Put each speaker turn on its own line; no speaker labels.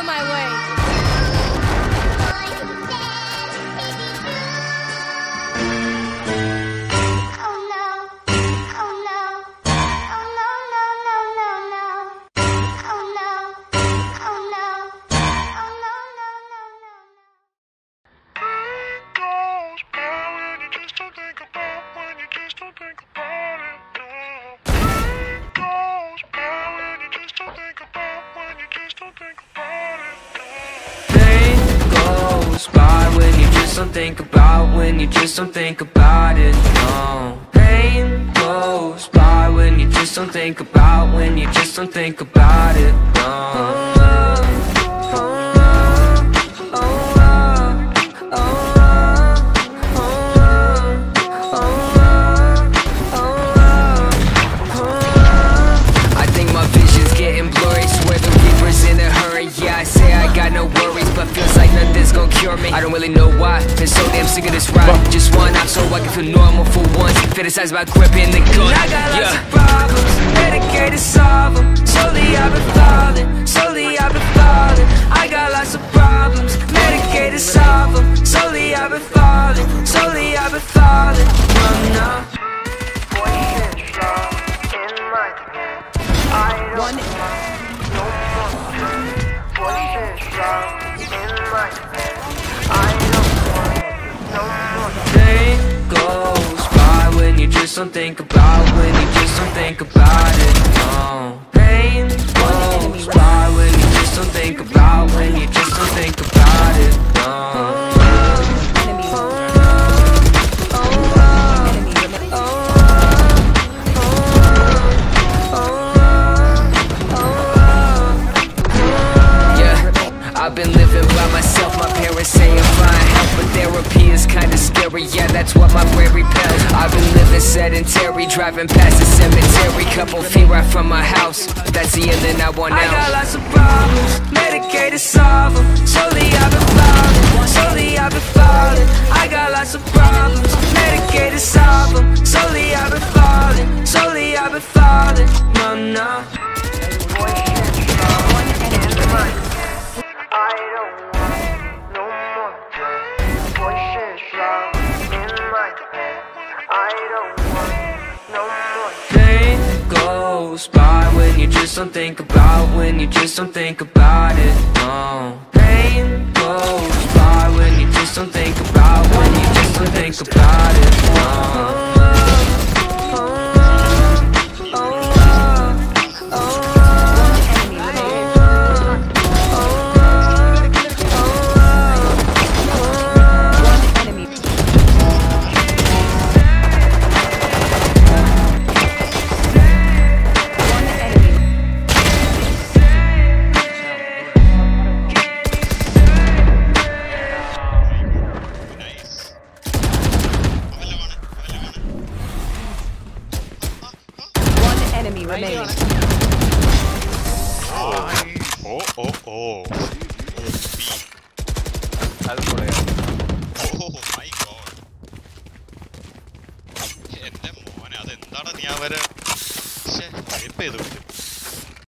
of my way.
Pain think about when you just don't think about it. No. Pain goes by when you just don't think about when you just don't think about it. No. Got no worries But feels like nothing's gonna cure me. I don't really know why. Been so damn sick of this ride. Just one out so I can feel normal for once. Fantasize about gripping the gun. I got lots of problems Dedicated to solve them Slowly I've been falling Slowly I've been falling Day goes by when you just don't think about when you just don't think about it. No. Scary. Yeah, that's what my brain repels. I've been living sedentary, driving past the cemetery. Couple feet right from my house. That's the end, and I want out. I got lots of problems, medicated, solve them. Slowly I've been falling, Pain goes by when you just don't think about when you just don't think about it. No.
remaining.
Nice. Oh,
oh, oh.
Oh my god. Oh, my God. നീ അവരെ ഷേ help ചെയ്ത് വിട്ടു